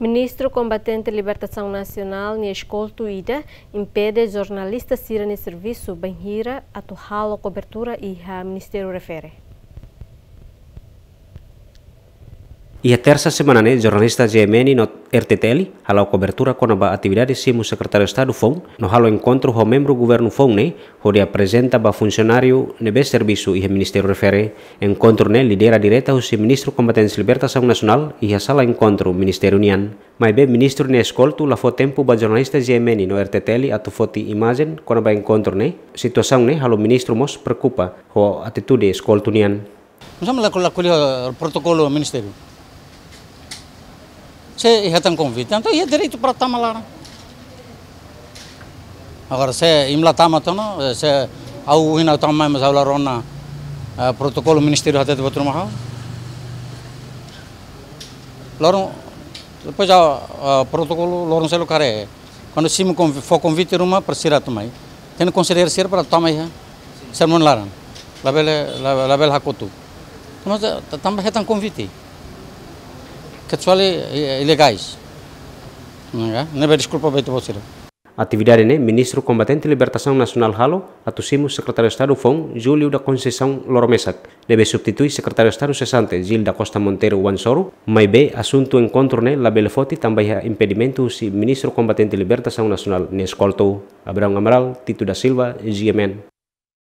Ministro combatente Libertação Nacional, Niescolto Ida, impede jornalista Sira no serviço Benhira a cobertura e a Ministério refere. E a terça semana, né, jornalista GMN no RTTL, halau cobertura com a atividade simu secretário de Estado FON, no halo encontro com membro governo FON, né, onde apresenta ba funcionário nebe serviço e Ministério refere, encontro né, lidera direta o ministro combatente libertação nacional e a sala encontro Ministério União. Mas bem, ministro ne escolto la fo tempo ba jornalista GMN no RTTL atu foti imagem com a encontro né, situação né, halo ministro mos preocupa com atitude escolto União. Vamos lá com o protocolo Ministério. Já tem convite, então ia direito para Tamalara. Agora, se imla tama tono, se au hina tama mas au larona protocolo ministério até de outro mahal. Lorong depois já protocolo lorong selo care. Quando se for convite rumah persira tumai. Tem considerar ser para tomar ya. Sermon laran. Label label hakotu. Mas também é tão convite kecuali ilegais. Ya, nebe desculpa beto você. Atividade né, Ministro Combatente Libertação Nacional Halo, atusimu Secretário de Estado FON, Júlio da Conceição Loromesac. Deve substituir Secretário de Estado cessante, Gil da Costa Monteiro Wansoro, mas bem, assunto encontro né, la Belefoti também há impedimento se Ministro Combatente Libertação Nacional ne escoltou. Abraão Amaral, Tito da Silva, GMN.